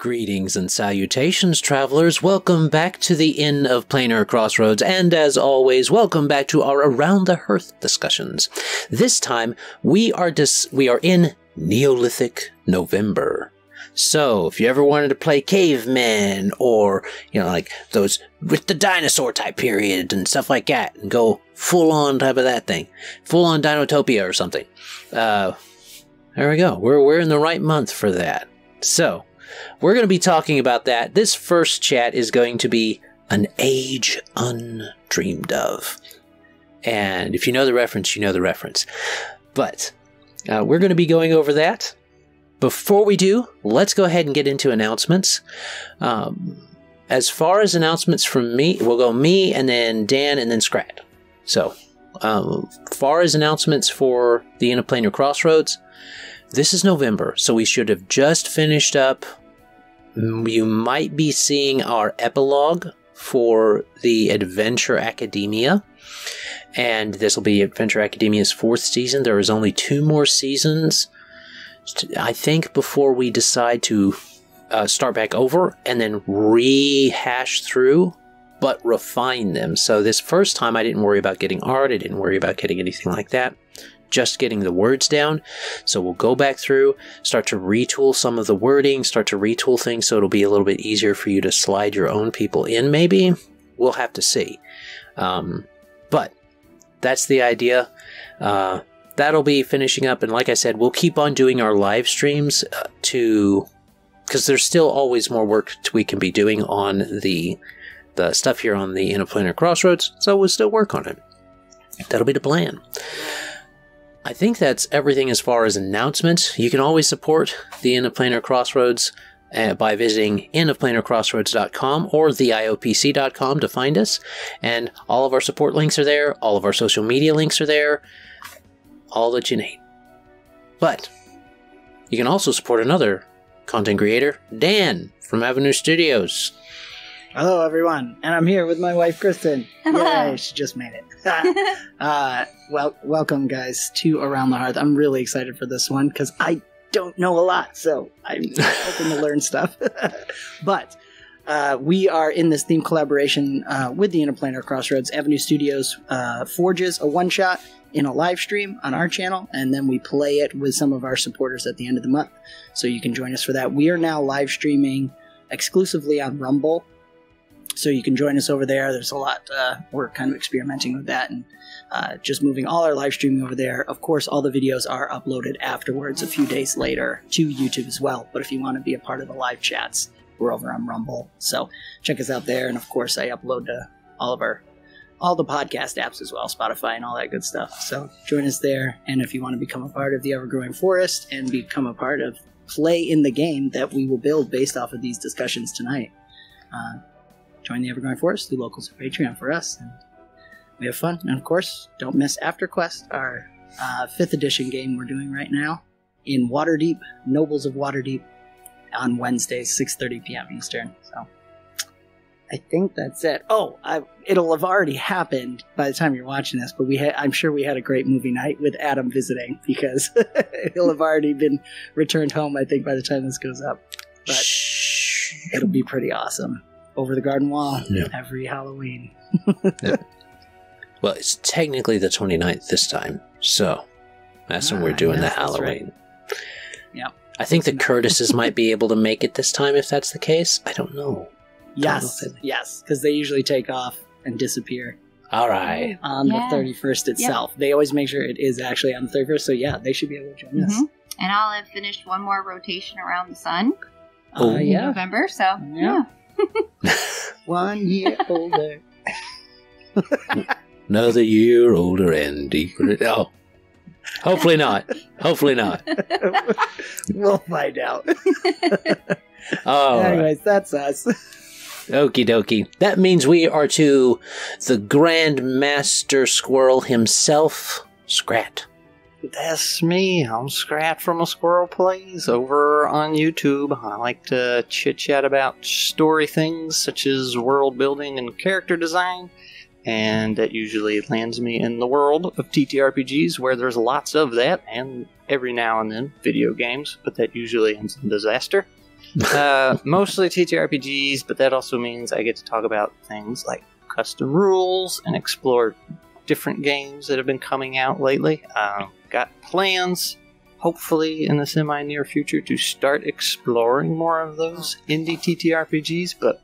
Greetings and salutations, travelers. Welcome back to the Inn of Planar Crossroads, and as always, welcome back to our Around the Hearth discussions. This time, we are dis- we are in Neolithic November. So, if you ever wanted to play cavemen or, you know, like those with the dinosaur type period and stuff like that, and go full on type of that thing, full on Dinotopia or something, uh, there we go. We're, we're in the right month for that. So, we're going to be talking about that. This first chat is going to be an age undreamed of. And if you know the reference, you know the reference. But uh, we're going to be going over that. Before we do, let's go ahead and get into announcements. Um, as far as announcements from me, we'll go me and then Dan and then Scrat. So, um, far as announcements for the Inn of Planar Crossroads, this is November, so we should have just finished up you might be seeing our epilogue for the Adventure Academia. And this will be Adventure Academia's fourth season. There is only two more seasons, I think, before we decide to uh, start back over and then rehash through, but refine them. So this first time, I didn't worry about getting art. I didn't worry about getting anything like that just getting the words down. So we'll go back through, start to retool some of the wording, start to retool things so it'll be a little bit easier for you to slide your own people in, maybe. We'll have to see. Um, but that's the idea. Uh, that'll be finishing up. And like I said, we'll keep on doing our live streams uh, to. Because there's still always more work we can be doing on the the stuff here on the Inn of Planar Crossroads, so we'll still work on it. That'll be the plan. I think that's everything as far as announcements. You can always support the Inn of Planar Crossroads uh, by visiting innofplanarcrossroads.com or theiopc.com to find us. And all of our support links are there, all of our social media links are there, all that you need. But you can also support another content creator, Dan from Avenue Studios. Hello, everyone, and I'm here with my wife, Kristen. Yay, she just made it. uh, well, welcome, guys, to Around the Hearth. I'm really excited for this one because I don't know a lot, so I'm hoping to learn stuff. but uh, we are in this theme collaboration uh, with the Inn of Planar Crossroads. Avenue Studios uh, forges a one shot in a live stream on our channel, and then we play it with some of our supporters at the end of the month. So you can join us for that. We are now live streaming exclusively on Rumble so you can join us over there. There's a lot. Uh, we're kind of experimenting with that and uh, just moving all our live streaming over there. Of course, all the videos are uploaded afterwards, a few days later, to YouTube as well. But if you want to be a part of the live chats, we're over on Rumble. So check us out there. And of course, I upload to all of our all the podcast apps as well, Spotify and all that good stuff. So join us there. And if you want to become a part of the Ever Growing Forest and become a part of play in the game that we will build based off of these discussions tonight. Uh, join the Evergreen Forest, the locals of Patreon for us. And we have fun. And of course, don't miss AfterQuest, our uh, fifth edition game we're doing right now in Waterdeep, Nobles of Waterdeep, on Wednesdays, 6.30 p.m. Eastern. So I think that's it. Oh, I, it'll have already happened by the time you're watching this, but we had, I'm sure we had a great movie night with Adam visiting because he'll have already been returned home, I think, by the time this goes up. But it'll be pretty awesome over the garden wall yeah. every Halloween. yeah. Well, it's technically the 29th this time, so that's ah, when we're ah, doing yes, the Halloween. Right. Yeah. I think the Curtises might be able to make it this time if that's the case. I don't know. Yes, don't know yes, because they usually take off and disappear. All right. On yeah. the 31st itself. Yep. They always make sure it is actually on the 31st, so yeah, they should be able to join mm-hmm. us. And I'll have finished one more rotation around the sun. Oh, uh, yeah. November, so yeah. yeah. One year older. Another year older and deeper. Oh, hopefully not. Hopefully not. we'll find out. oh, anyways, right. that's us. Okie dokie. That means we are to the Grand Master Squirrel himself, Scrat. That's me. I'm Scrat from A Squirrel Plays over on YouTube. I like to chit chat about story things such as world building and character design, and that usually lands me in the world of TTRPGs where there's lots of that, and every now and then video games, but that usually ends in disaster. uh, mostly TTRPGs, but that also means I get to talk about things like custom rules and explore different games that have been coming out lately. Um, got plans, hopefully in the semi near future, to start exploring more of those indie TTRPGs, but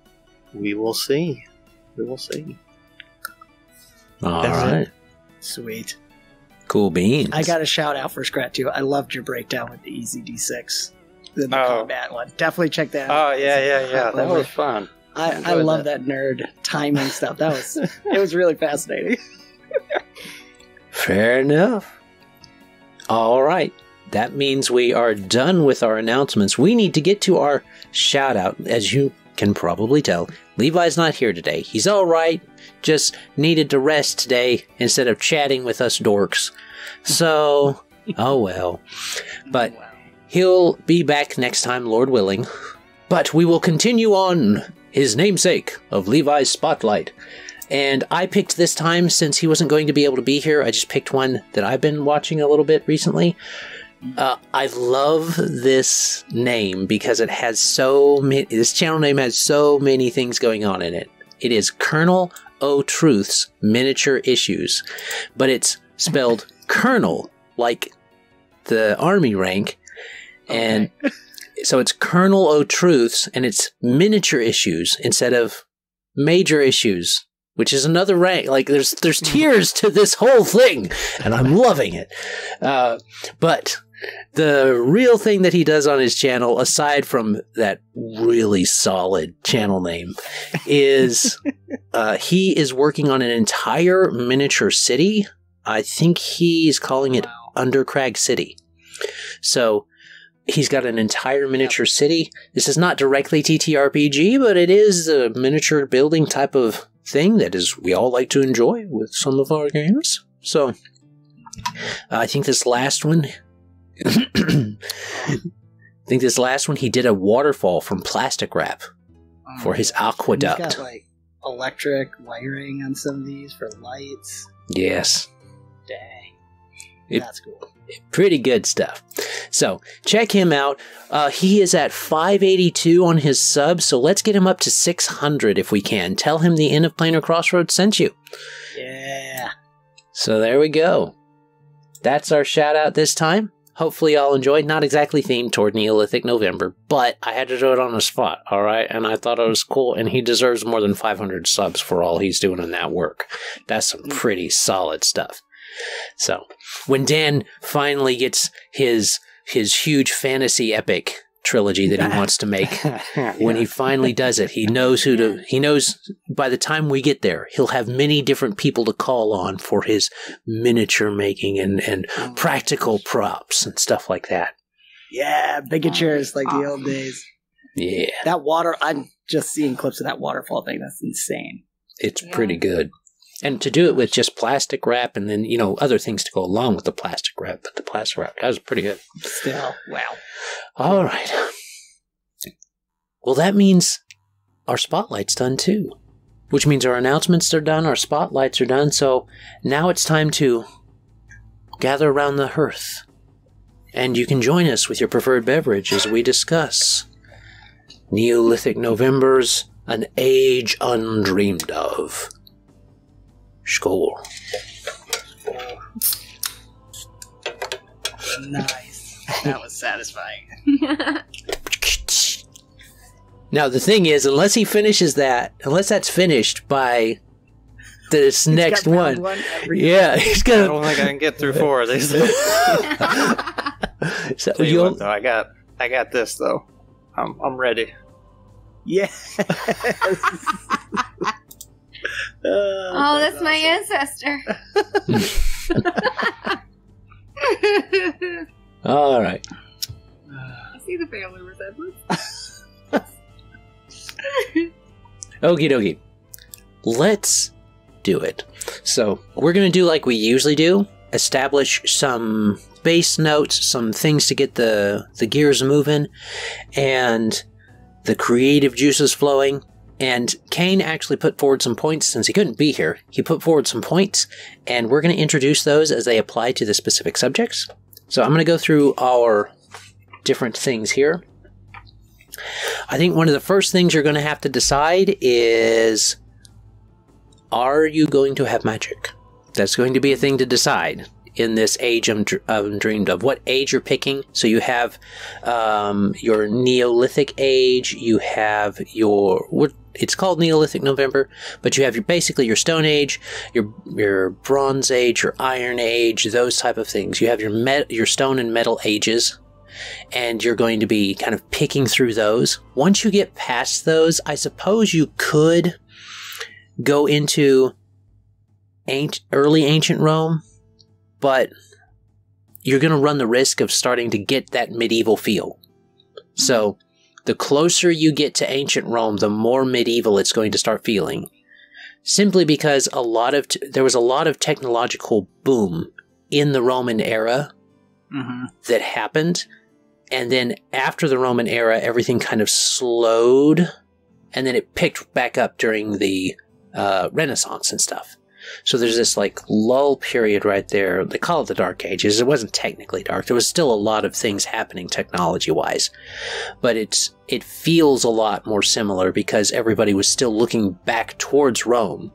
we will see. We will see. All That's it. right. Sweet. Cool beans. I got a shout out for Scrat too. I loved your breakdown with the EZD6, the, the Oh. combat one. Definitely check that out. Oh yeah, yeah, yeah. That Lovely. was fun. I, I enjoyed love that. nerd timing stuff. That was it was really fascinating. Fair enough. All right. That means we are done with our announcements. We need to get to our shout out. As you can probably tell, Levi's not here today. He's all right, just needed to rest today instead of chatting with us dorks. So, oh well. But oh, He'll be back next time, Lord willing. But we will continue on his namesake of Levi's Spotlight. And I picked this time since he wasn't going to be able to be here. I just picked one that I've been watching a little bit recently. Uh, I love this name because it has so many. This channel name has so many things going on in it. It is Colonel O Truth's Miniature Issues, but it's spelled Colonel like the army rank, and so it's Colonel O Truths, and it's miniature issues instead of major issues, which is another rank. Like there's there's tiers to this whole thing, and I'm loving it. Uh, but the real thing that he does on his channel, aside from that really solid channel name, is uh, he is working on an entire miniature city. I think he's calling it Wow. Undercrag City. So he's got an entire miniature city. This is not directly TTRPG, but it is a miniature building type of thing that is we all like to enjoy with some of our games. So I think this last one I think this last one he did a waterfall from plastic wrap Oh for his aqueduct. He's got like electric wiring on some of these for lights. yes. Dang. It- That's cool. Pretty good stuff. So check him out. Uh, he is at 582 on his sub, so let's get him up to 600 if we can. Tell him the Inn of Planar Crossroads sent you. Yeah. So there we go. That's our shout out this time. Hopefully, y'all enjoyed. Not exactly themed toward Neolithic November, but I had to do it on the spot, all right? And I thought it was cool, and he deserves more than 500 subs for all he's doing in that work. That's some pretty solid stuff. So, when Dan finally gets his his huge fantasy epic trilogy that he wants to make, when he finally does it, he knows who to. He knows by the time we get there, he'll have many different people to call on for his miniature making and, and mm. practical props and stuff like that. Yeah, bigatures like the old ah. days. Yeah, That water, I'm just seeing clips of that waterfall thing. That's insane. it's Yeah. pretty good. And to do it with just plastic wrap and then, you know, other things to go along with the plastic wrap, but the plastic wrap, that was pretty good. Still, wow. All right. Well, that means our spotlight's done too, which means our announcements are done, our spotlights are done. So now it's time to gather around the hearth. And you can join us with your preferred beverage as we discuss Neolithic November's An Age Undreamed of. Skål. Nice. That was satisfying. Now the thing is, unless he finishes that, unless that's finished by this He's next got round one, yeah, he's gonna. I don't think I can get through four of these. So Tell you what, though, I got, I got this though. I'm, I'm ready. Yeah. Uh, oh, that's my ancestor. all right. I see the family resemblance. Okie dokie. Let's do it. So, we're going to do like we usually do establish some base notes, some things to get the, the gears moving, and the creative juices flowing. And Kane actually put forward some points since he couldn't be here. He put forward some points, and we're going to introduce those as they apply to the specific subjects. So, I'm going to go through our different things here. I think one of the first things you're going to have to decide is are you going to have magic? That's going to be a thing to decide in this age I'm, I'm dreamed of. What age you're picking? So you have um, your Neolithic age. You have your what? It's called Neolithic November, but you have your basically your Stone Age, your your Bronze Age, your Iron Age, those type of things. You have your met, your Stone and Metal ages, and you're going to be kind of picking through those. Once you get past those, I suppose you could go into early ancient Rome, but you're going to run the risk of starting to get that medieval feel. So, the closer you get to ancient Rome, the more medieval it's going to start feeling. Simply because a lot of t- there was a lot of technological boom in the Roman era Mm-hmm. that happened. And then after the Roman era, everything kind of slowed and then it picked back up during the uh, Renaissance and stuff. So there's this like lull period right there. They call it the Dark Ages. It wasn't technically dark. There was still a lot of things happening technology wise, but it's it feels a lot more similar because everybody was still looking back towards Rome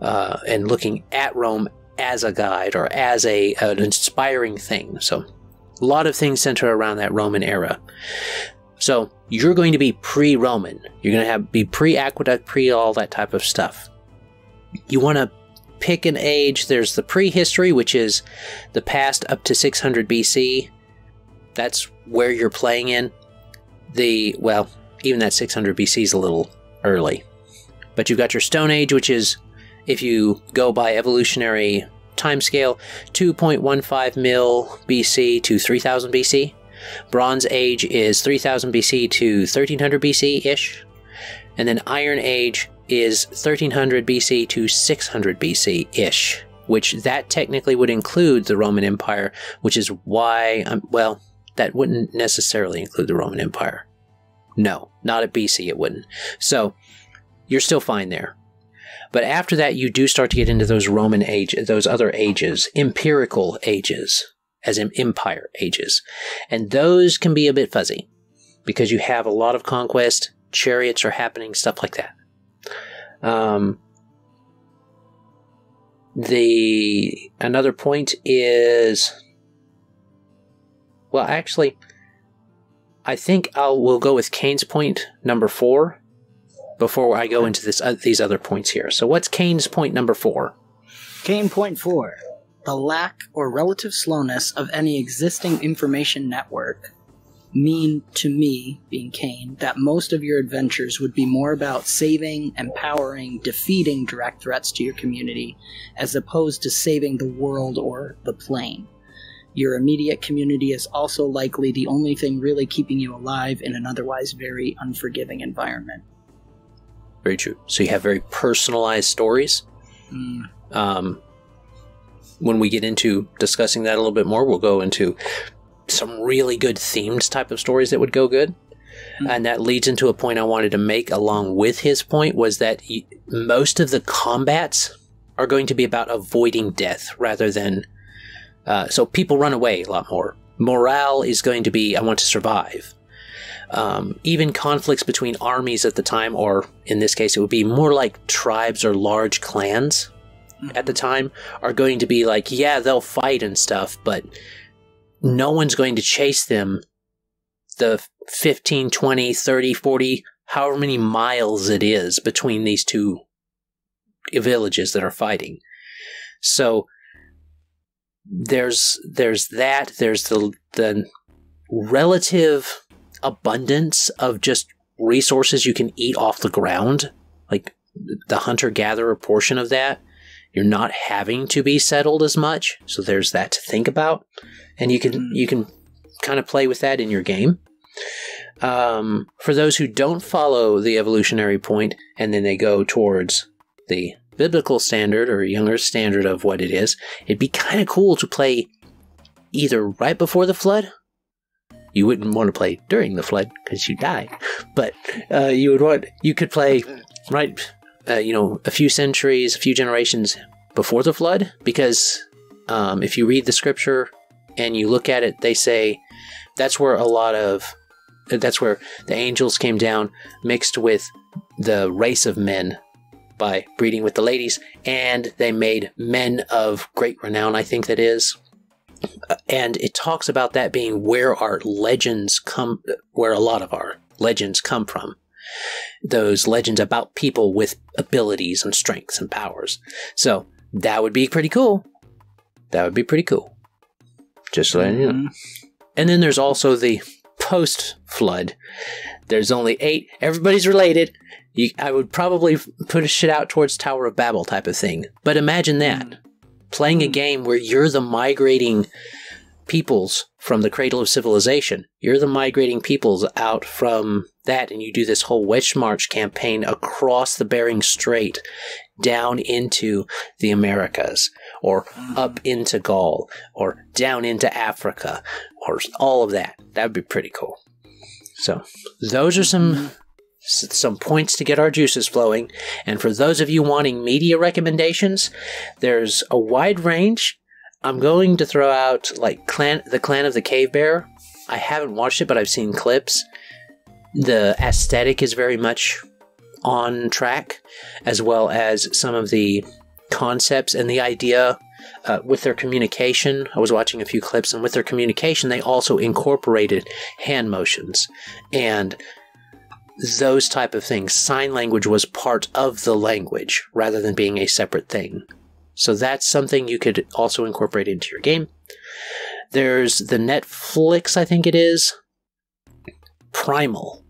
uh, and looking at Rome as a guide or as a an inspiring thing. So a lot of things center around that Roman era. So you're going to be pre-Roman. You're going to have be pre-aqueduct, pre all that type of stuff. You want to pick an age. There's the prehistory, which is the past up to 600 BC. That's where you're playing in. The well, even that 600 BC is a little early. But you've got your Stone Age, which is if you go by evolutionary timescale, 2.15 mil BC to 3000 BC. Bronze Age is 3000 BC to 1300 BC ish. And then Iron Age is 1300 BC to 600 BC ish, which that technically would include the Roman Empire, which is why, um, well, that wouldn't necessarily include the Roman Empire. No, not at BC, it wouldn't. So, you're still fine there. But after that, you do start to get into those Roman age, those other ages, empirical ages, as in empire ages. And those can be a bit fuzzy because you have a lot of conquest, chariots are happening, stuff like that. Um, the another point is well, actually, I think I'll we'll go with Kane's point number four before I go into this uh, these other points here. So, what's Kane's point number four? Kane point four: the lack or relative slowness of any existing information network mean to me, being Kane, that most of your adventures would be more about saving, empowering, defeating direct threats to your community, as opposed to saving the world or the plane. Your immediate community is also likely the only thing really keeping you alive in an otherwise very unforgiving environment. Very true. So you have very personalized stories. Mm, Um, when we get into discussing that a little bit more, we'll go into some really good themed type of stories that would go good. Hmm. And that leads into a point I wanted to make along with his point was that y- most of the combats are going to be about avoiding death rather than. Uh, so people run away a lot more. Morale is going to be I want to survive. Um, even conflicts between armies at the time, or in this case, it would be more like tribes or large clans at the time are going to be like, yeah, they'll fight and stuff, but no one's going to chase them the 15, 20, 30, 40, however many miles it is between these two villages that are fighting. So there's there's that there's the the relative abundance of just resources you can eat off the ground like the hunter gatherer portion of that you're not having to be settled as much so there's that to think about. And you can Mm. you can kind of play with that in your game. Um, for those who don't follow the evolutionary point and then they go towards the biblical standard or younger standard of what it is it'd be kind of cool to play either right before the flood. You wouldn't want to play during the flood because you die but uh, you would want you could play right uh, you know a few centuries a few generations before the flood because um, if you read the scripture and you look at it they say that's where a lot of that's where the angels came down mixed with the race of men by breeding with the ladies, and they made men of great renown, I think that is. And it talks about that being where our legends come, where a lot of our legends come from. Those legends about people with abilities and strengths and powers. So that would be pretty cool. That would be pretty cool. Just letting you know. Mhm. And then there's also the post flood. There's only eight. Everybody's related. You, I would probably put a shit out towards Tower of Babel type of thing. But imagine that playing a game where you're the migrating peoples from the cradle of civilization. You're the migrating peoples out from that, and you do this whole Wedge March campaign across the Bering Strait down into the Americas, or up into Gaul, or down into Africa, or all of that. That would be pretty cool. So, those are some some points to get our juices flowing. And for those of you wanting media recommendations, there's a wide range. I'm going to throw out like clan the clan of the cave bear. I haven't watched it, but I've seen clips. The aesthetic is very much on track, as well as some of the concepts and the idea uh, with their communication. I was watching a few clips, and with their communication, they also incorporated hand motions and those type of things. Sign language was part of the language rather than being a separate thing. So that's something you could also incorporate into your game. There's the Netflix, I think it is, Primal.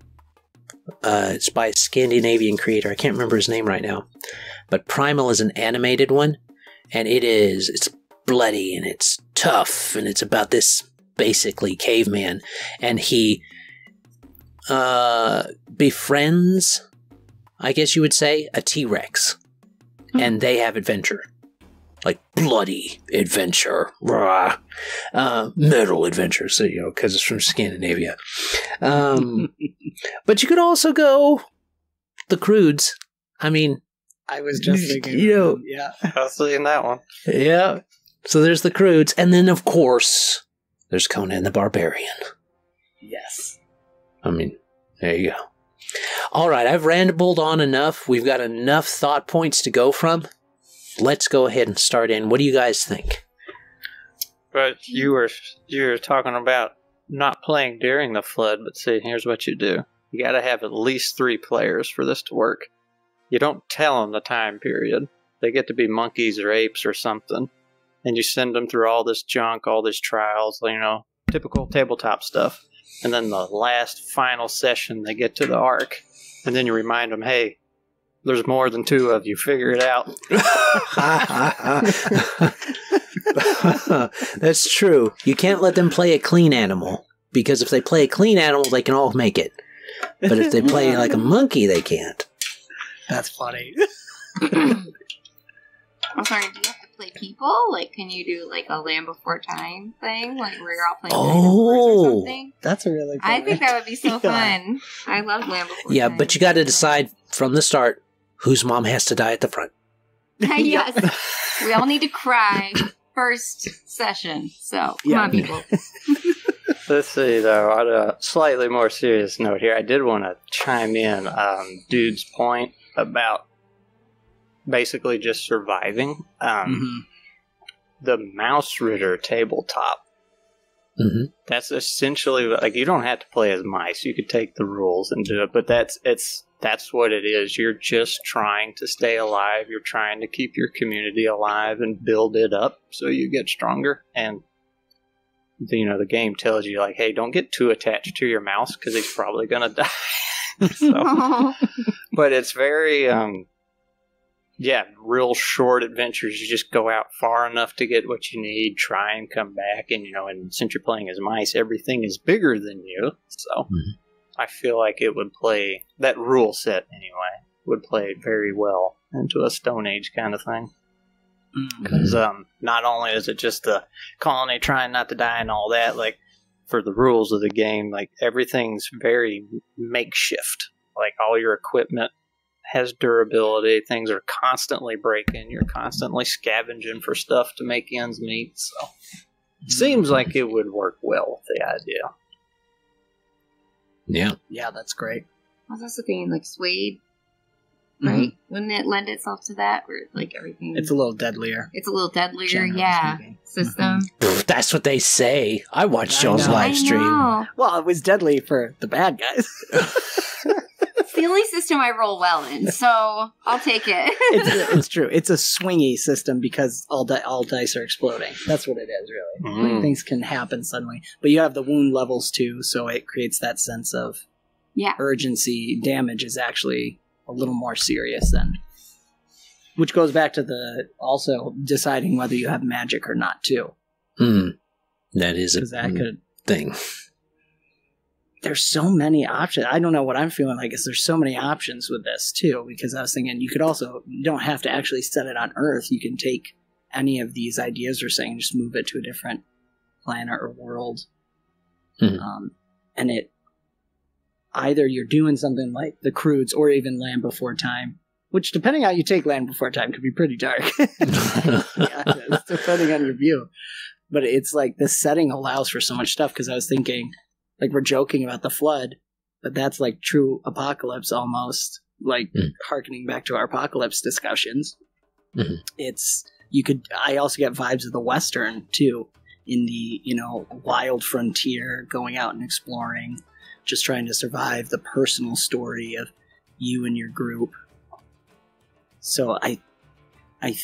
Uh, it's by a Scandinavian creator. I can't remember his name right now. But Primal is an animated one, and it is it's bloody and it's tough and it's about this basically caveman and he uh befriends I guess you would say a T-Rex and they have adventure. Like bloody adventure, rah. Uh, metal adventure, so you know, because it's from Scandinavia. Um, but you could also go the Croods. I mean, I was just thinking. You know- yeah. I was seen that one. Yeah. So there's the Croods, and then of course there's Conan the Barbarian. Yes. I mean, there you go. All right, I've rambled on enough. We've got enough thought points to go from. Let's go ahead and start in. What do you guys think? But you were you were talking about not playing during the flood, but see, here's what you do. You got to have at least three players for this to work. You don't tell them the time period. They get to be monkeys or apes or something, and you send them through all this junk, all these trials, you know, typical tabletop stuff. And then the last final session, they get to the arc, and then you remind them, "Hey, there's more than two of you. Figure it out." That's true. You can't let them play a clean animal because if they play a clean animal, they can all make it. But if they play like a monkey, they can't. That's funny. I'm sorry, do you have to play people? Like, can you do like a Land Before Time thing? Like, where you're all playing dinosaurs Oh. or something? That's a really. I fun think that would be so Yeah. fun. I love Land Before Yeah, Time. but you got to decide from the start whose mom has to die at the front. yes. We all need to cry first session. So, come Yeah. on, people. Let's see, though, on a slightly more serious note here, I did want to chime in on Dude's point about basically just surviving. Um, Mhm. The Mausritter tabletop, hmm that's essentially like you don't have to play as mice. You could take the rules and do it, but that's it's that's what it is. You're just trying to stay alive. You're trying to keep your community alive and build it up so you get stronger. And the, you know the game tells you like, hey, don't get too attached to your mouse because he's probably gonna die. so, but it's very um yeah real short adventures you just go out far enough to get what you need try and come back and you know and since you're playing as mice everything is bigger than you so Mhm. i feel like it would play that rule set anyway would play very well into a stone age kind of thing Mhm. because um, not only is it just the colony trying not to die and all that, like for the rules of the game, like everything's very makeshift. Like all your equipment has durability. Things are constantly breaking. You're constantly scavenging for stuff to make ends meet. So seems like it would work well with the idea. Yeah. Yeah, that's great. I was also thinking like SWADE, Mhm. right? Wouldn't it lend itself to that? Where like everything, It's a little deadlier. it's a little deadlier, generally yeah. speaking. Mm-hmm. System. Pff, That's what they say. I watched I Joel's know. live stream. Well, it was deadly for the bad guys. It's the only system I roll well in, so I'll take it. it's, it's true. It's a swingy system because all di- all dice are exploding. That's what it is, really. Like, Mm. things can happen suddenly, but you have the wound levels too, so it creates that sense of yeah. urgency. Damage is actually a little more serious than, which goes back to the also deciding whether you have magic or not too, Hmm. That is a because that could. thing. There's so many options. I don't know what I'm feeling like. Is there's so many options with this too? Because I was thinking you could also you don't have to actually set it on Earth. You can take any of these ideas we're saying, just move it to a different planet or world, Mhm. um, and it either you're doing something like the Croods or even Land Before Time, which depending how you take Land Before Time could be pretty dark. depending on your view. But it's like the setting allows for so much stuff because I was thinking, like we're joking about the flood, but that's like true apocalypse almost, like Mm. harkening back to our apocalypse discussions. Mhm. It's you could. I also get vibes of the western too, in the you know wild frontier, going out and exploring, just trying to survive the personal story of you and your group. So I, I,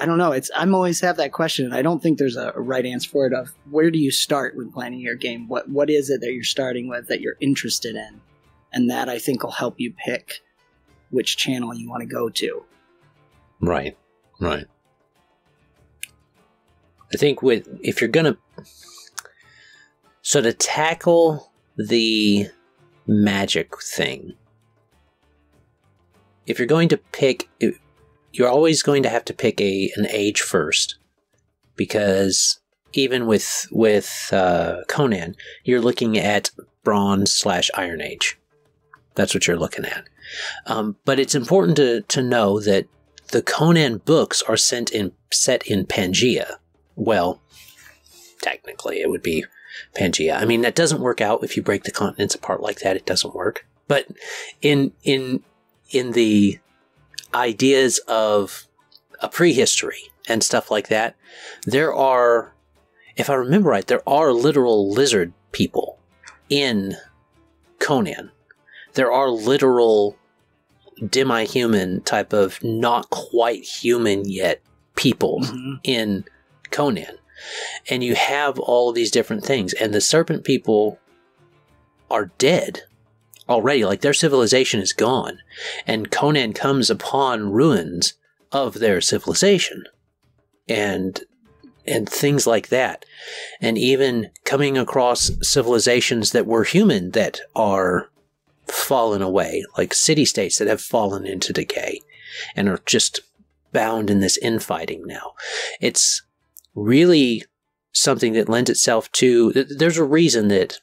I don't know. It's I'm always have that question, I don't think there's a, a right answer for it. Of where do you start when planning your game? What what is it that you're starting with that you're interested in, and that I think will help you pick which channel you want to go to. Right. Right. I think with if you're gonna so to tackle the magic thing, if you're going to pick, you're always going to have to pick a an age first, because even with with uh, Conan, you're looking at Bronze slash Iron Age. That's what you're looking at. Um, but it's important to to know that the Conan books are sent in set in Pangea. Well, technically, it would be Pangea. I mean, that doesn't work out if you break the continents apart like that. It doesn't work. But in in in the ideas of a prehistory and stuff like that, there are, if I remember right, there are literal lizard people in Conan. There are literal demi-human type of not quite human yet people mm-hmm. in Conan. And you have all of these different things. And the serpent people are dead already. Like their civilization is gone. And Conan comes upon ruins of their civilization. And and things like that. And even coming across civilizations that were human that are fallen away, like city states that have fallen into decay and are just bound in this infighting now. It's really something that lends itself to. There's a reason that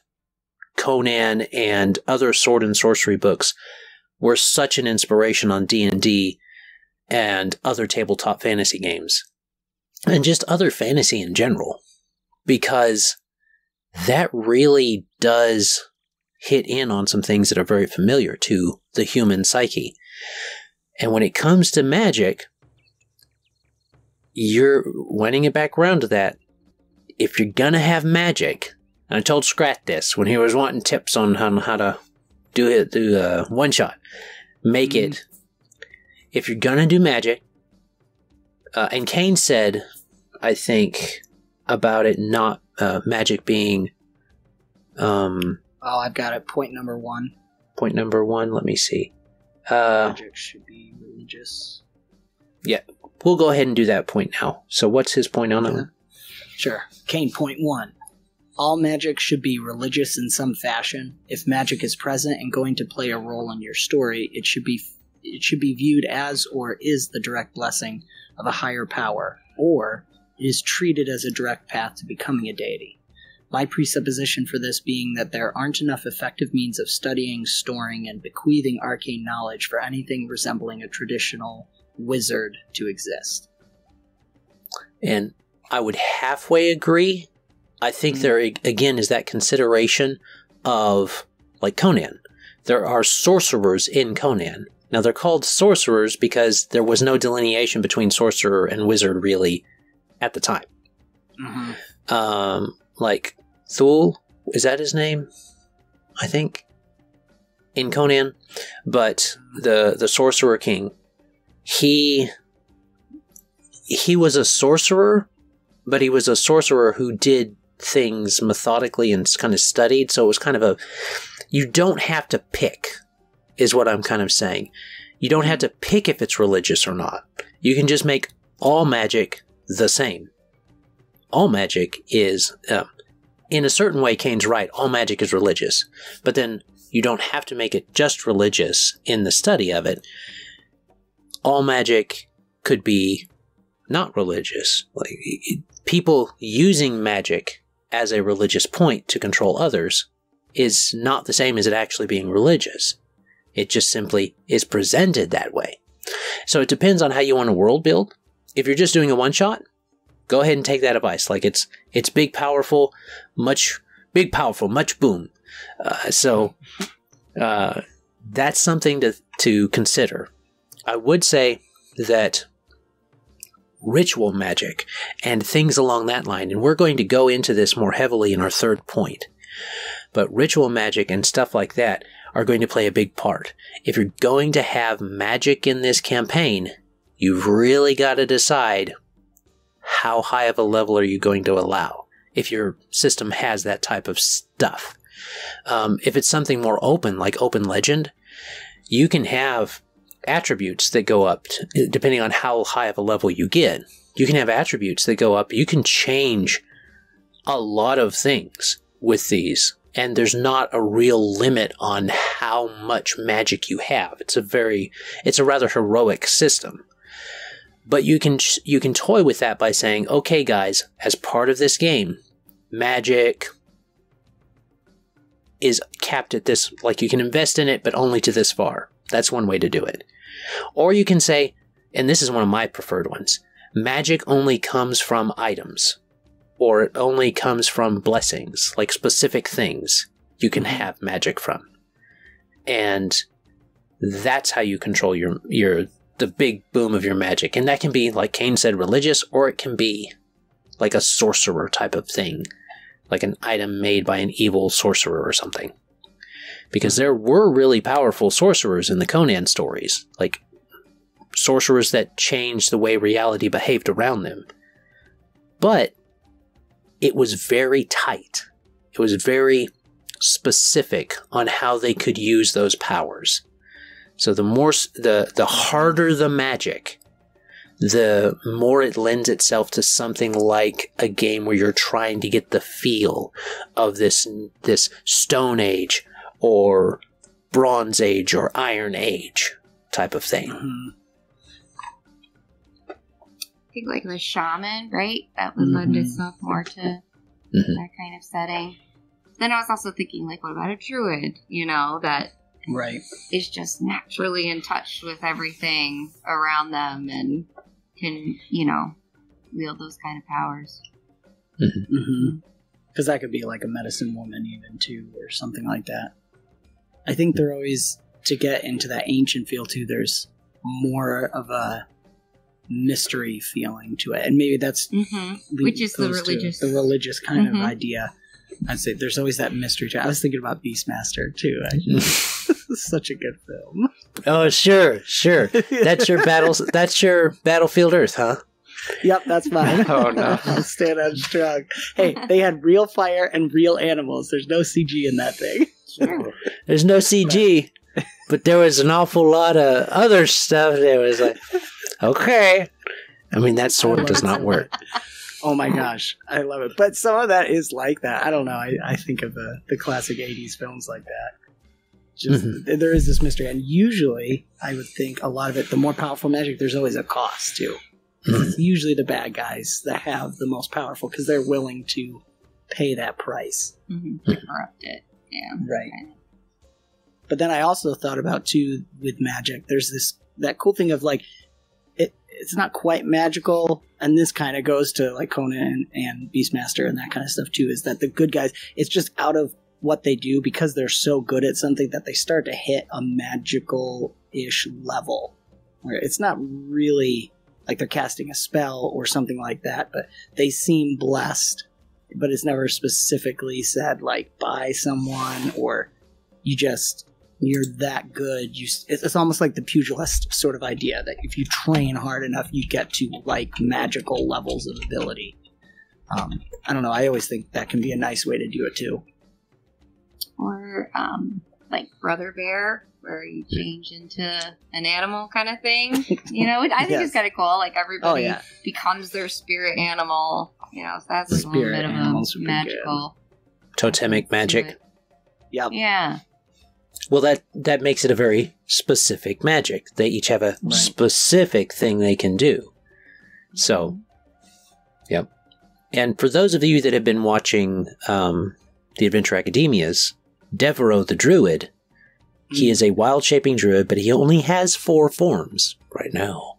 Conan and other sword and sorcery books were such an inspiration on D and other tabletop fantasy games, and just other fantasy in general, because that really does hit in on some things that are very familiar to the human psyche. And when it comes to magic, you're winning it back around to that. If you're gonna have magic, I told Scrat this when he was wanting tips on how, to do it, do a one shot. Make it. If you're gonna do magic, uh, and Kane said, I think about it not uh, magic being um, Oh, I've got it. Point number one. point number one. Let me see. Uh, Magic should be religious. Yeah, we'll go ahead and do that point now. So what's his point on it? Sure. Kane, point one. All magic should be religious in some fashion. If magic is present and going to play a role in your story, it should be it should be viewed as or is the direct blessing of a higher power, or it is treated as a direct path to becoming a deity. My presupposition for this being that there aren't enough effective means of studying, storing, and bequeathing arcane knowledge for anything resembling a traditional wizard to exist. And I would halfway agree. I think Mhm. there again is that consideration of like Conan. There are sorcerers in Conan. Now they're called sorcerers because there was no delineation between sorcerer and wizard really at the time. Mm-hmm. Um, like Thule, is that his name? I think in Conan, but the the sorcerer king, he he was a sorcerer, but he was a sorcerer who did things methodically and kind of studied. So it was kind of a you don't have to pick, is what I'm kind of saying. You don't have to pick if it's religious or not. You can just make all magic the same. All magic is, uh, in a certain way, Kane's right. All magic is religious. But then you don't have to make it just religious in the study of it. All magic could be not religious. Like people using magic as a religious point to control others is not the same as it actually being religious. It just simply is presented that way. So it depends on how you want to world build. If you're just doing a one shot, go ahead and take that advice. Like it's it's big, powerful, much big, powerful, much boom. Uh, so uh, that's something to to consider. I would say that ritual magic and things along that line, and we're going to go into this more heavily in our third point. But ritual magic and stuff like that are going to play a big part. If you're going to have magic in this campaign, you've really got to decide how high of a level are you going to allow if your system has that type of stuff. Um, if it's something more open, like Open Legend, you can have attributes that go up depending on how high of a level you get. You can have attributes that go up. You can change a lot of things with these and there's not a real limit on how much magic you have. It's a very, it's a rather heroic system. But you can you can toy with that by saying, okay, guys, as part of this game, magic is capped at this. Like you can invest in it, but only to this far. That's one way to do it. Or you can say, and this is one of my preferred ones, magic only comes from items or it only comes from blessings, like specific things you can mm-hmm. have magic from. And that's how you control your your the big boom of your magic. And that can be, like Kane said, religious, or it can be like a sorcerer type of thing. Like an item made by an evil sorcerer or something. Because there were really powerful sorcerers in the Conan stories. Like sorcerers that changed the way reality behaved around them. But it was very tight. It was very specific on how they could use those powers. So the more the the harder the magic, the more it lends itself to something like a game where you're trying to get the feel of this this Stone Age or Bronze Age or Iron Age type of thing. Mm-hmm. I think like the shaman, right? That would lend Mhm. itself more to Mhm. that kind of setting. Then I was also thinking, like, what about a druid? You know, that Right. is just naturally in touch with everything around them and can, you know, wield those kind of powers. Because Mm-hmm. that could be like a medicine woman, even too, or something like that. I think they're always to get into that ancient feel too. There's more of a mystery feeling to it, and maybe that's Mm-hmm. Which is the religious- the religious kind Mhm. of idea. I'd say there's always that mystery to it. I was thinking about Beastmaster too. Such a good film. Oh, sure, sure. That's your battles. That's your Battlefield Earth, huh? Yep, that's mine. Oh, no. I'll stand on strong. Hey, they had real fire and real animals. There's no CG in that thing. Sure. There's no CG, but there was an awful lot of other stuff that was like, okay. I mean, that sort of does not work. Oh my gosh, I love it. But some of that is like that. I don't know. I, I think of the, the classic 80s films like that. Just Mhm. there is this mystery, and usually I would think a lot of it. The more powerful magic, there's always a cost too. Mhm. It's usually the bad guys that have the most powerful because they're willing to pay that price. hmm To corrupt it. Yeah. Right. But then I also thought about too with magic. There's this that cool thing of like it. It's not quite magical, and this kind of goes to like Conan and, and Beastmaster and that kind of stuff too. Is that the good guys? It's just out of what they do because they're so good at something that they start to hit a magical ish level where it's not really like they're casting a spell or something like that, but they seem blessed. But it's never specifically said like by someone or you just you're that good. You it's, almost like the pugilist sort of idea that if you train hard enough, you get to like magical levels of ability. Um, I don't know. I always think that can be a nice way to do it too. Or um, like Brother Bear, where you change into an animal kind of thing. You know, I think Yes. it's kind of cool. Like everybody Oh, yeah. becomes their spirit animal. You know, so that's a little Spirit bit of a would good. magical. Totemic magic. it. Yep. Yeah. Well, that that makes it a very specific magic. They each have a Right. specific thing they can do. So, yep. And for those of you that have been watching um, the Adventure Academias, Devereaux the Druid, he is a wild shaping druid, but he only has four forms right now.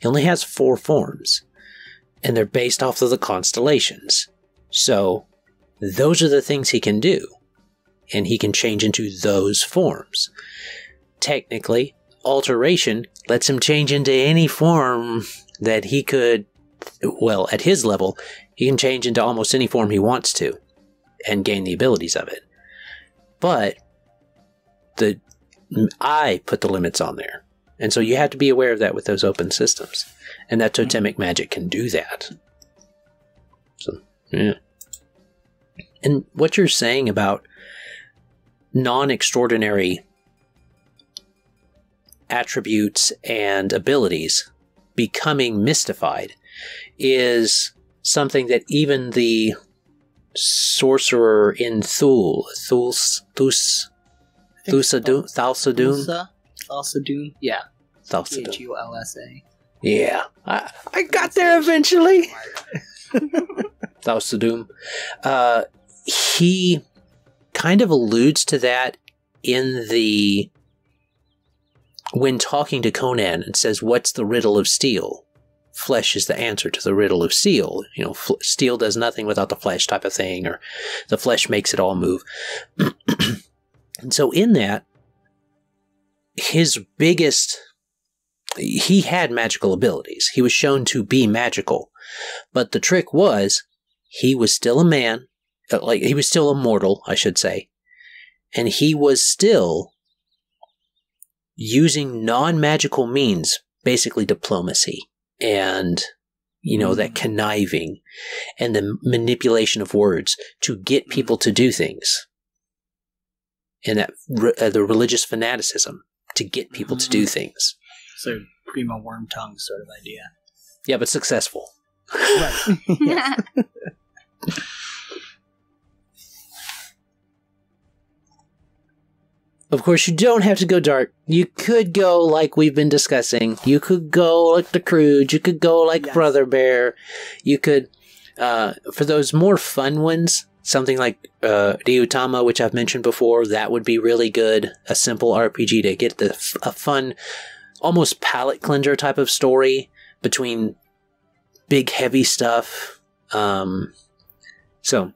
He only has four forms, and they're based off of the constellations. So, those are the things he can do and he can change into those forms. Technically, alteration lets him change into any form that he could, well, at his level, he can change into almost any form he wants to and gain the abilities of it. But the I put the limits on there. And so you have to be aware of that with those open systems. And that totemic magic can do that. So, yeah. And what you're saying about non extraordinary attributes and abilities becoming mystified is something that even the sorcerer in Thul, Thul's, Thus, Thusadun, Thalsadun, Thulsa? Doom, Yeah. T Thalsadun. H U L S A. Yeah, I, I got there eventually. Thalsadum. Uh, he kind of alludes to that in the when talking to Conan and says, "What's the riddle of steel?" Flesh is the answer to the riddle of steel. You know, steel does nothing without the flesh, type of thing, or the flesh makes it all move. and so, in that, his biggest he had magical abilities. He was shown to be magical. But the trick was he was still a man, uh, like he was still a mortal, I should say. And he was still using non-magical means, basically diplomacy and you know that conniving and the manipulation of words to get people to do things. And that re- uh, the religious fanaticism to get people to do things. So primo worm tongue sort of idea. Yeah, but successful. Right. yes. Of course, you don't have to go dark. You could go like we've been discussing. You could go like the Croods. You could go like Yes. Brother Bear. You could, uh, for those more fun ones, something like uh, Ryutama, which I've mentioned before, that would be really good. A simple RPG to get the f- a fun, almost palate cleanser type of story between big heavy stuff. Um, so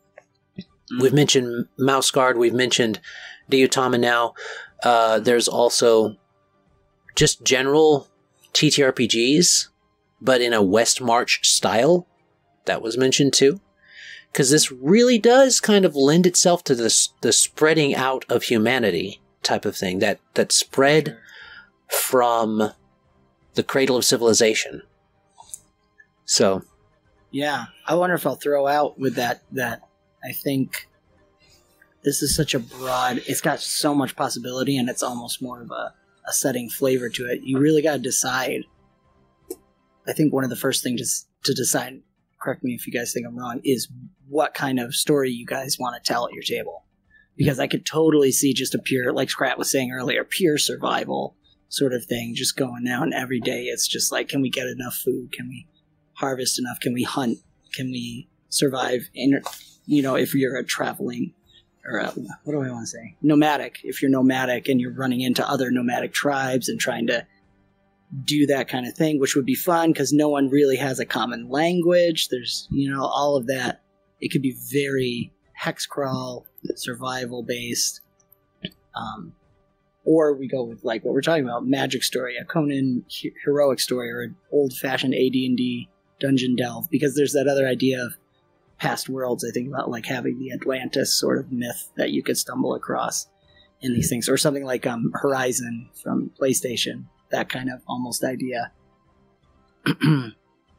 we've mentioned Mouse Guard. We've mentioned Ryutama now. Uh, there's also just general TTRPGs, but in a West March style. That was mentioned too. Because this really does kind of lend itself to this the spreading out of humanity type of thing. That that spread from the cradle of civilization. So Yeah, I wonder if I'll throw out with that that I think this is such a broad. It's got so much possibility, and it's almost more of a, a setting flavor to it. You really got to decide. I think one of the first things to decide. Correct me if you guys think I'm wrong. Is what kind of story you guys want to tell at your table, because I could totally see just a pure, like Skrat was saying earlier, pure survival sort of thing, just going down every day. It's just like, can we get enough food? Can we harvest enough? Can we hunt? Can we survive? In you know, if you're a traveling or a, what do I want to say? Nomadic. If you're nomadic and you're running into other nomadic tribes and trying to do that kind of thing, which would be fun because no one really has a common language. There's you know all of that. It could be very hex crawl survival based, um, or we go with like what we're talking about, magic story, a Conan he- heroic story, or an old fashioned AD and D dungeon delve, because there's that other idea of past worlds. I think about like having the Atlantis sort of myth that you could stumble across in these things, or something like um, Horizon from PlayStation, that kind of almost idea.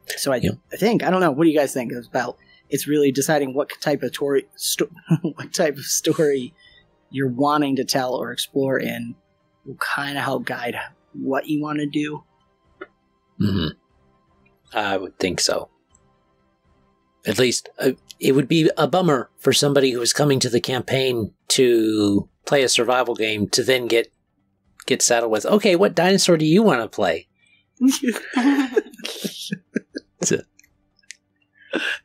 so I, Yep. I think I don't know. What do you guys think? It's about it's really deciding what type of story, sto- what type of story you're wanting to tell or explore in will kind of help guide what you want to do. hmm I would think so. At least uh, it would be a bummer for somebody who is coming to the campaign to play a survival game to then get get saddled with, okay, what dinosaur do you want to play?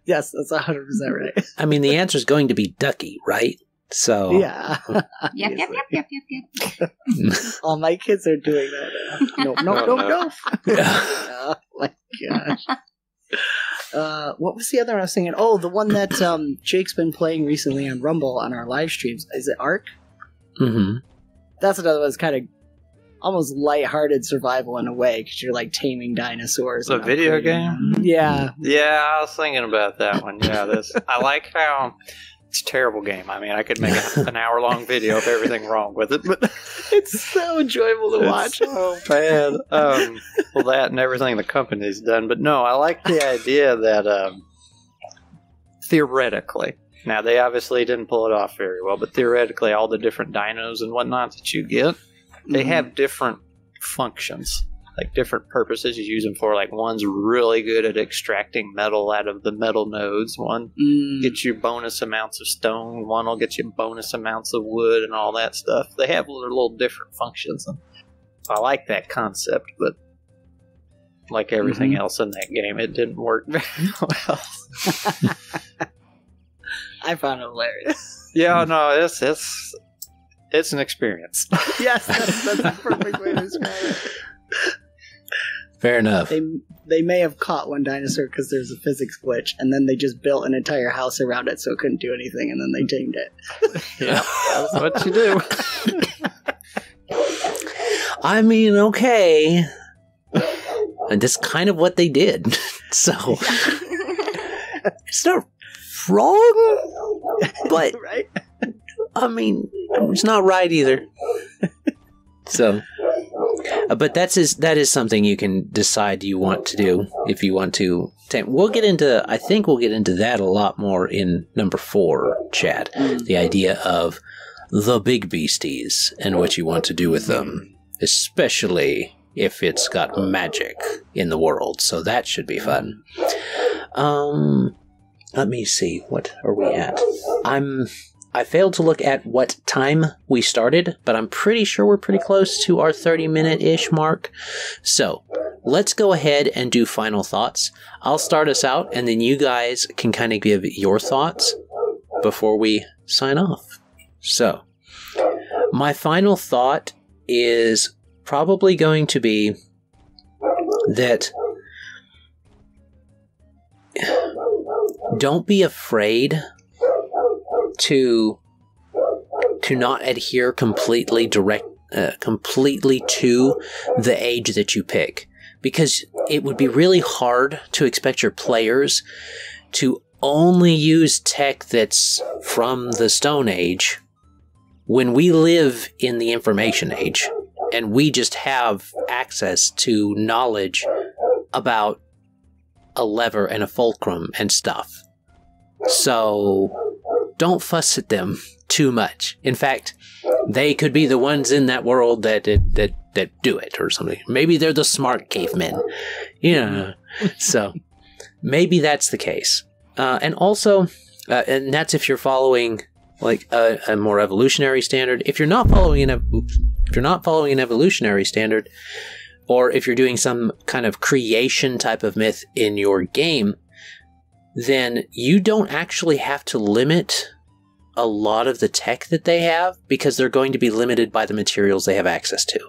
yes, that's hundred percent right. I mean, the answer is going to be Ducky, right? So Yeah, Yep, yep, yep, yep, yep, yep. all my kids are doing that. No, no, No, no, no. no. oh my gosh. Uh, what was the other one I was thinking? Oh, the one that um, Jake's been playing recently on Rumble on our live streams. Is it Ark? hmm That's another one that's kind of almost lighthearted survival in a way because you're like taming dinosaurs. A video game? Yeah, Yeah, I was thinking about that one. Yeah, this I like how it's a terrible game. I mean, I could make an hour long video of everything wrong with it, but it's so enjoyable to watch. It's so bad. Um, well, that and everything the company's done, but no, I like the idea that um, theoretically. Now they obviously didn't pull it off very well, but theoretically, all the different dinos and whatnot that you get, they Mhm. have different functions, like different purposes you use them for. Like one's really good at extracting metal out of the metal nodes. One Mm, get you bonus amounts of stone. One will get you bonus amounts of wood and all that stuff. They have their little different functions. And I like that concept, but like everything Mhm. else in that game, it didn't work very well. I found it hilarious. yeah, no, it's it's it's an experience. yes, that's, that's the perfect way to describe it. Fair enough. They they may have caught one dinosaur because there's a physics glitch, and then they just built an entire house around it so it couldn't do anything, and then they tamed it. yeah, that's what you do. I mean, okay. And that's kind of what they did. So it's not wrong, but right? I mean, it's not right either. So, uh, but that's is that is something you can decide you want to do if you want to. We'll get into. I think we'll get into that a lot more in number four, Chad. The idea of the big beasties and what you want to do with them, especially if it's got magic in the world. So that should be fun. Um, let me see. What are we at? I'm. I failed to look at what time we started, but I'm pretty sure we're pretty close to our 30 minute ish mark. So let's go ahead and do final thoughts. I'll start us out, and then you guys can kind of give your thoughts before we sign off. So, my final thought is probably going to be that don't be afraid to to not adhere completely direct uh, completely to the age that you pick because it would be really hard to expect your players to only use tech that's from the stone age when we live in the information age and we just have access to knowledge about a lever and a fulcrum and stuff. So don't fuss at them too much. In fact, they could be the ones in that world that that that, that do it or something. Maybe they're the smart cavemen. You know. so maybe that's the case. Uh, and also, uh, and that's if you're following like a, a more evolutionary standard. If you're not following an if you're not following an evolutionary standard, or if you're doing some kind of creation type of myth in your game, then you don't actually have to limit a lot of the tech that they have because they're going to be limited by the materials they have access to.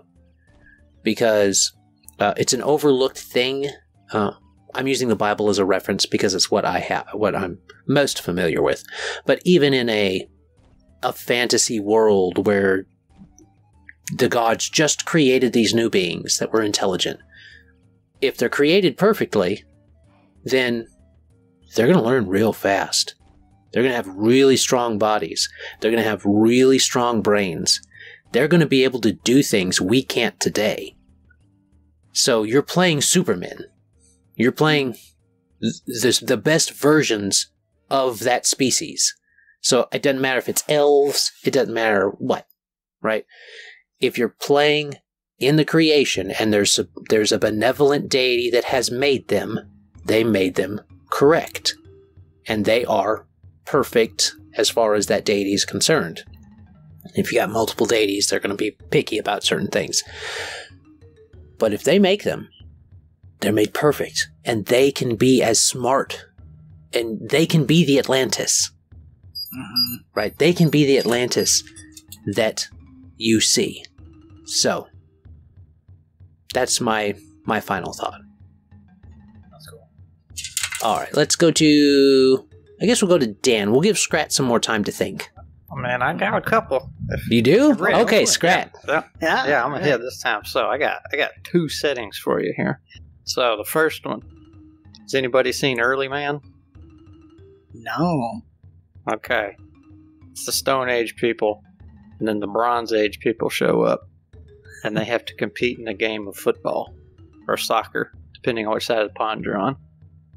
Because uh, it's an overlooked thing. Uh, I'm using the Bible as a reference because it's what I have, what I'm most familiar with. But even in a a fantasy world where the gods just created these new beings that were intelligent. If they're created perfectly, then they're going to learn real fast. They're going to have really strong bodies. They're going to have really strong brains. They're going to be able to do things we can't today. So you're playing Superman. You're playing the, the best versions of that species. So it doesn't matter if it's elves, it doesn't matter what, right? If you're playing in the creation and there's a, there's a benevolent deity that has made them, they made them correct. And they are perfect as far as that deity is concerned. If you got multiple deities, they're going to be picky about certain things. But if they make them, they're made perfect and they can be as smart and they can be the Atlantis. Mhm. Right? They can be the Atlantis that you see. So that's my my final thought. That's cool. All right, let's go to I guess we'll go to Dan. We'll give Skrat some more time to think. Oh, man, I got a couple. You do? Really? Okay, Skrat. Yeah, Yeah, yeah, I'm ahead this time. So I got I got two settings for you here. So the first one. Has anybody seen Early Man? No. Okay. It's the Stone Age people, and then the Bronze Age people show up, and they have to compete in a game of football or soccer, depending on which side of the pond you're on.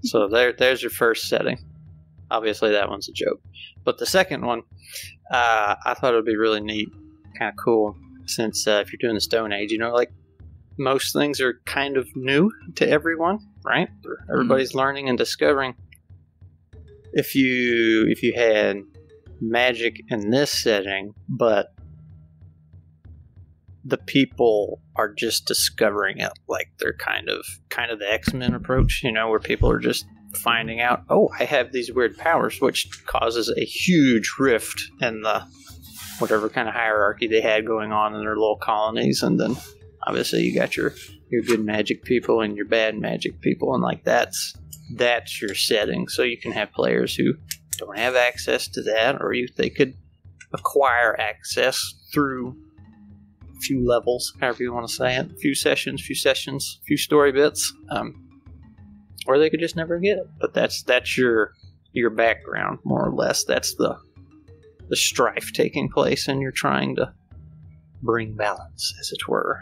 So there, there's your first setting. Obviously, that one's a joke. But the second one, uh, I thought it would be really neat, kind of cool, since uh, if you're doing the Stone Age, you know, like most things are kind of new to everyone, right? Everybody's learning and discovering. If you if you had magic in this setting, but the people are just discovering it, like they're kind of kind of the X Men approach, you know, where people are just finding out, oh, I have these weird powers, which causes a huge rift in the whatever kind of hierarchy they had going on in their little colonies, and then obviously you got your your good magic people and your bad magic people, and like that's that's your setting. So you can have players who don't have access to that, or you they could acquire access through few levels, however you want to say it, a few sessions, few sessions, few story bits, um, or they could just never get it. But that's that's your your background, more or less. That's the the strife taking place, and you're trying to bring balance, as it were.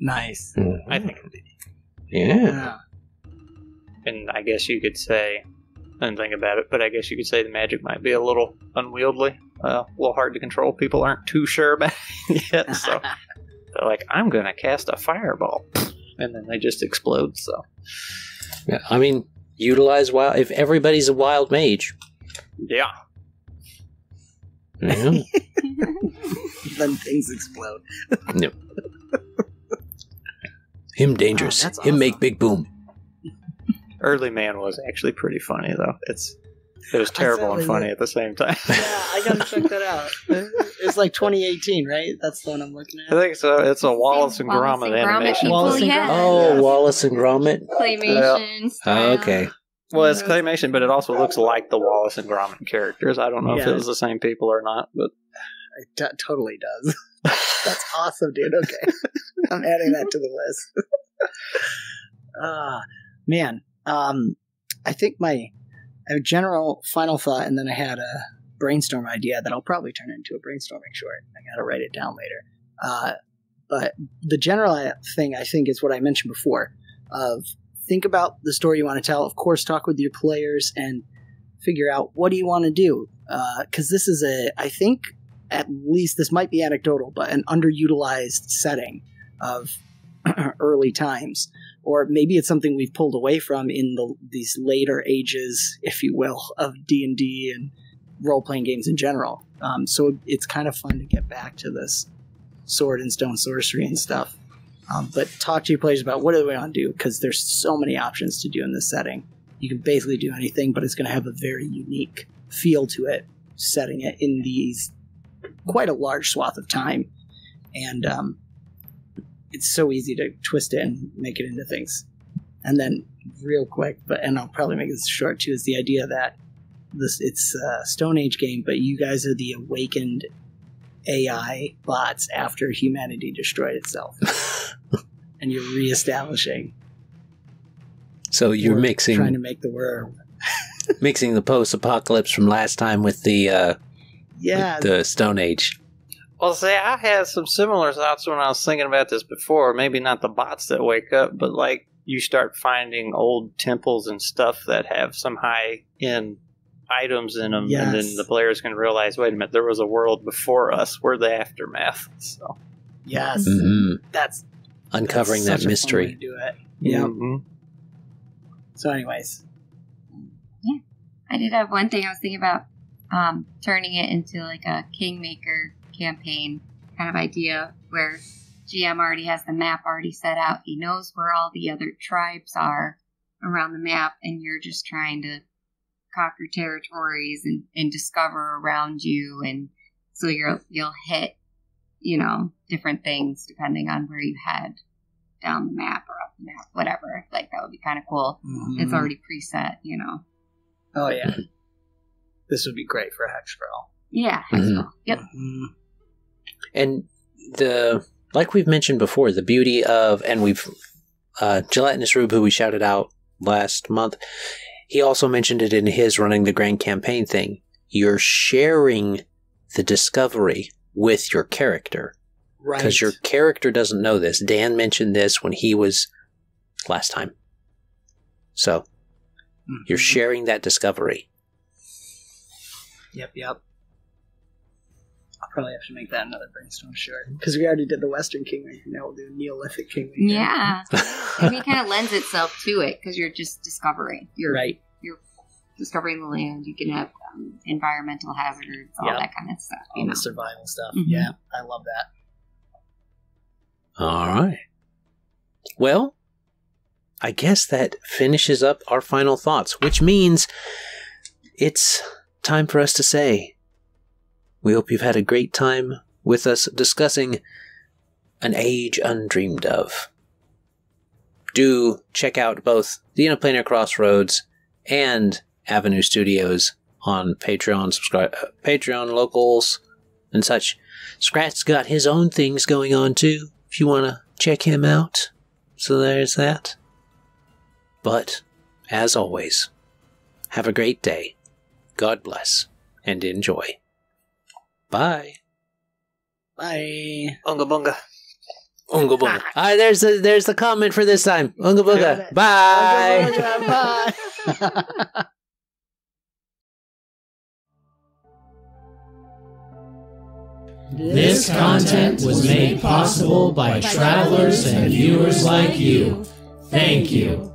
Nice. I think Yeah. Yeah. and I guess you could say, I didn't think about it, but I guess you could say the magic might be a little unwieldy, uh, a little hard to control. People aren't too sure about it yet, so they're like, "I'm going to cast a fireball," and then they just explode. So Yeah, I mean, utilize wild. If everybody's a wild mage, yeah, yeah. then things explode. No. Him dangerous. Oh, that's him make big boom. Early man was actually pretty funny though. It's it was terrible and funny would. at the same time. Yeah, I gotta check that out. It's like 2018, right? That's the one I'm looking at. I think so. It's a Wallace and Gromit and Gromit animation. Wallace and yeah. Oh, Yeah. Wallace and Gromit. Claymation. Oh, okay. Well, it's claymation, but it also looks like the Wallace and Gromit characters. I don't know if it was the same people or not, but It t- totally does. That's awesome, dude. Okay. I'm adding that to the list. Ah, man. Um, I think my a general final thought, and then I had a brainstorm idea that I'll probably turn into a brainstorming short. I got to write it down later. Uh, but the general thing I think is what I mentioned before of think about the story you want to tell. Of course, talk with your players and figure out what do you want to do. Because this is a, I think, at least this might be anecdotal, but an underutilized setting of early times, or maybe it's something we've pulled away from in the these later ages, if you will, of D and D and role playing games in general. Um, so it's kind of fun to get back to this sword and stone sorcery and stuff. Um, but talk to your players about what do we want to do because there's so many options to do in this setting. You can basically do anything, but it's going to have a very unique feel to it, setting it in these quite a large swath of time, and um, it's so easy to twist it and make it into things. And then, real quick, but and I'll probably make this short too, is the idea that this it's a Stone Age game, but you guys are the awakened AI bots after humanity destroyed itself, and you're reestablishing. So you're mixing trying to make the world. mixing the post-apocalypse from last time with the uh, Yeah, with the Stone Age. Well, see, I had some similar thoughts when I was thinking about this before. Maybe not the bots that wake up, but like you start finding old temples and stuff that have some high end items in them, and then the players can realize, wait a minute, there was a world before us. We're the aftermath. So, yes, hmm that's Uncovering that's that such a fun way to mystery. do it. Yeah. Mhm. So, anyways, yeah, I did have one thing I was thinking about um, turning it into like a Kingmaker campaign kind of idea where GM already has the map already set out. He knows where all the other tribes are around the map, and you're just trying to conquer territories and, and discover around you. And so you'll, you'll hit, you know, different things depending on where you head down the map or up the map, whatever. Like that would be kind of cool. It's Mhm. already preset, you know. Oh yeah, this would be great for Hexcrawl. Yeah. Hexcrawl. Yep. Mhm. And the like we've mentioned before, the beauty of and we've uh, gelatinous Rube, who we shouted out last month, he also mentioned it in his running the grand campaign thing. You're sharing the discovery with your character Right. because your character doesn't know this. Dan mentioned this when he was last time. So you're Mhm. sharing that discovery. Yep, yep. I'll probably have to make that another brainstorm short because we already did the Western Kingmaker. Now we'll do Neolithic Kingmaker. Yeah. I mean, it kind of lends itself to it because you're just discovering. You're right. You're discovering the land. You can have um, environmental hazards, all Yeah. that kind of stuff. You All know. the survival stuff. Mhm. Yeah, I love that. All right. Well, I guess that finishes up our final thoughts, which means it's time for us to say we hope you've had a great time with us discussing an age undreamed of. Do check out both the Inn of Planar Crossroads and Avenue Studios on Patreon, subscribe, uh, Patreon locals and such. Skrat's got his own things going on too, if you want to check him out. So there's that. But, as always, have a great day. God bless, and enjoy. Bye. Bye. Unga bunga. Unga bunga. Ah, there's the there's the comment for this time. Unga bunga. Bye. Bye. This content was made possible by travelers and viewers like you. Thank you.